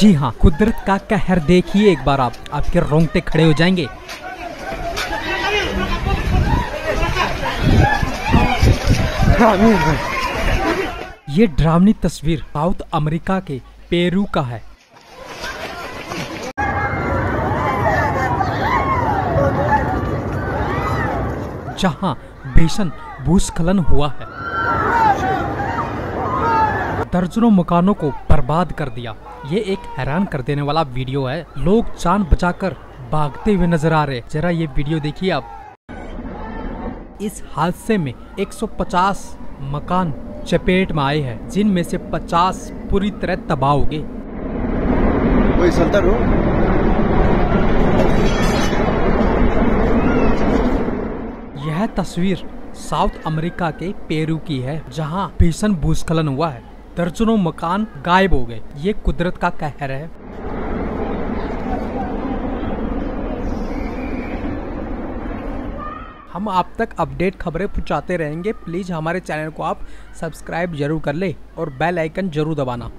जी हाँ कुदरत का कहर देखिए एक बार आप। आपके रोंगटे खड़े हो जाएँगे। ये डरावनी तस्वीर साउथ अमेरिका के पेरू का है। जहाँ भीषण भूस्खलन हुआ है। दर्जनों मकानों को बर्बाद कर दिया। ये एक हैरान कर देने वाला वीडियो है। लोग जान बचाकर भागते हुए नज़र आ रहे जरा ये वीडियो देखिए आप। इस हादसे में 150 मकान चपेट में आए हैं जिनमें से 50 पूरी तरह तबाह हो गए। यह तस्वीर साउथ अमेरिका के पेरू की है जहाँ भीषण भूस्खलन हुआ है। दर्जनों मकान गायब हो गए। ये कुदरत का कहर है। हम आप तक अपडेट खबरें पहुंचाते रहेंगे। प्लीज़ हमारे चैनल को आप सब्सक्राइब ज़रूर कर ले और बेल आइकन ज़रूर दबाना।